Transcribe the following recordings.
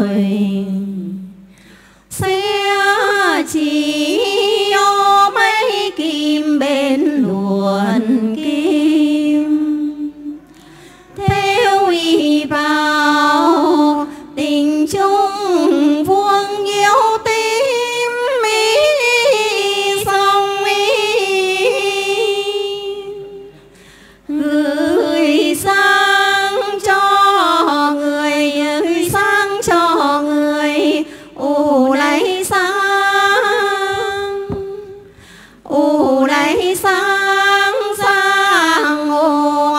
rồi xe chỉ yo mấy kim bên luồn kim. Theo y vào tình chung người lấy sang ù lấy sang sang ô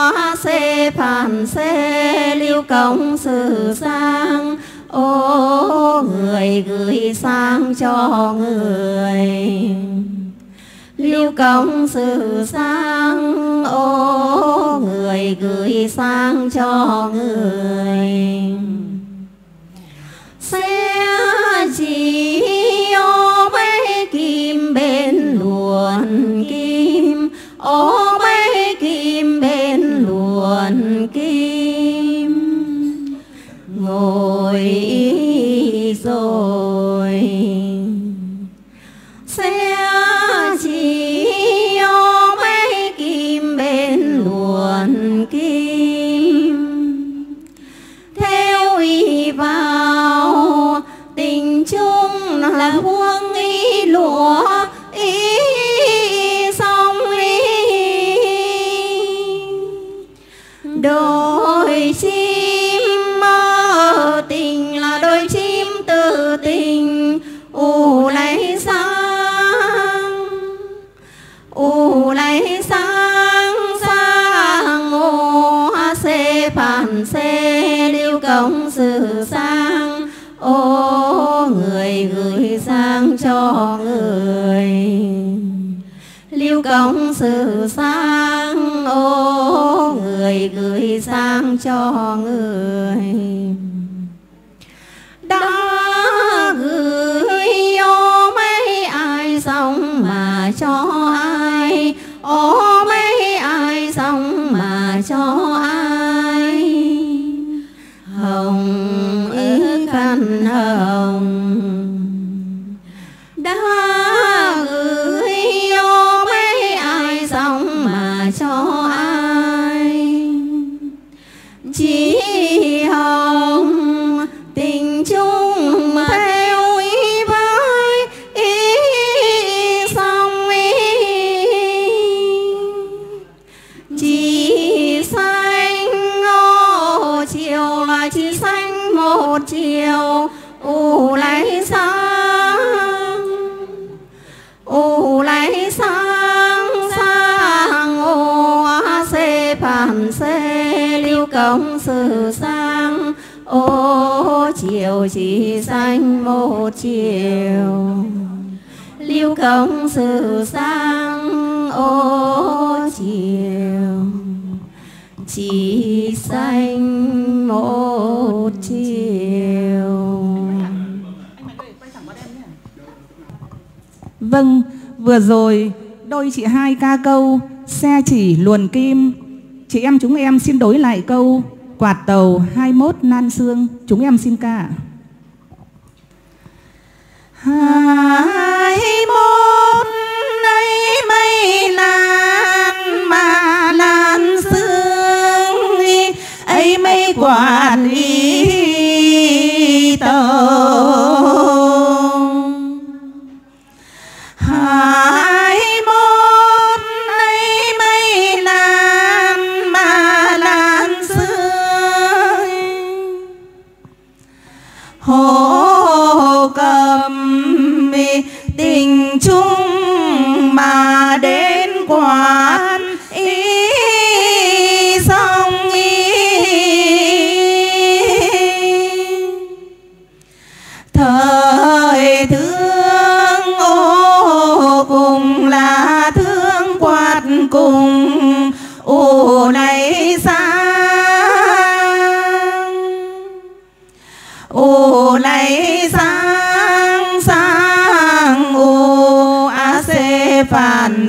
xê phản xê lưu công sự sang. Ô người gửi sang cho người. Lưu công sự sang, ô người gửi sang cho người. Xe chỉ ô mấy kim bên luồn kim. Ô mấy kim bên luồn kim. Ngồi xê công sự sang. Ô, người gửi sang cho người. Lưu công sự sang. Ô, người gửi sang cho người. Hồng ứ khăn hồng. Chiều là chỉ xanh một chiều. U lấy sáng, u lấy sáng sang ô xê phản xê lưu công sự sang ô chiều chỉ xanh một chiều, lưu công sự sang ô chiều chỉ xanh một chiều Vâng, vừa rồi đôi chị hai ca câu xe chỉ luồn kim. Chị em chúng em xin đối lại câu quạt tàu 21 nan xương. Chúng em xin ca. ạ. hai mốt ấy mây quạt y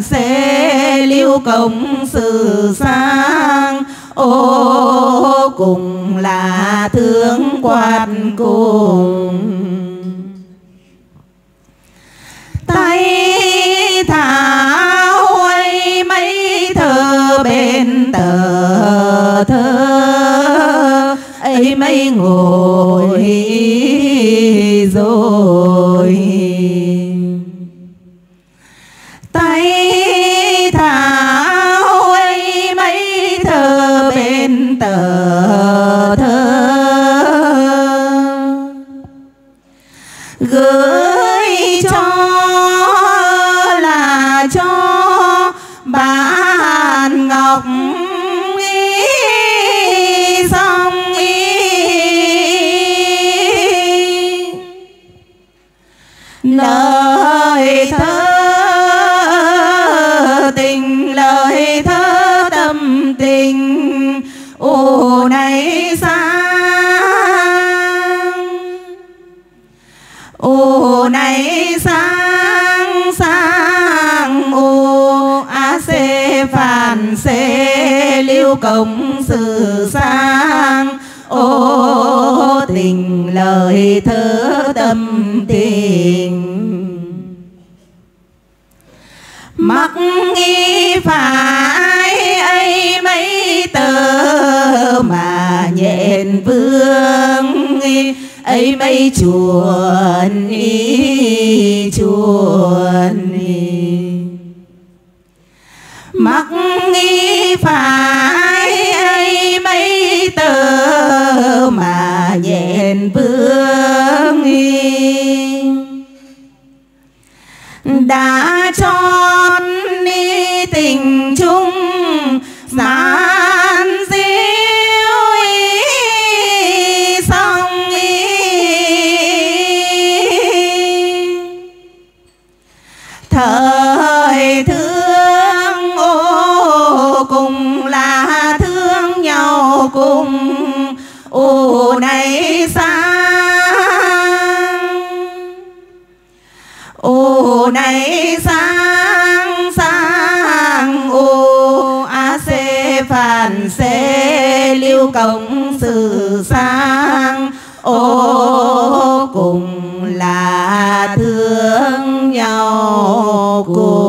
phản liêu lưu công sự sang. Ô, cùng là thương quan cùng. Tay thả ấy mấy thơ bên tờ thơ. Ấy mấy ngồi rồi tờ. Ô này sang ô này sang sang ô a xê phản xê lưu công sự sang. Ô tình lời thơ tâm tình. Mặc nghi phải nhện vương ấy mấy chuồn y chuồn y mắc nghi phải ấy mấy tờ mà nhện vương y đã cho tình chung gian phản xê lưu công sự sang. Ô cùng là thương nhau cùng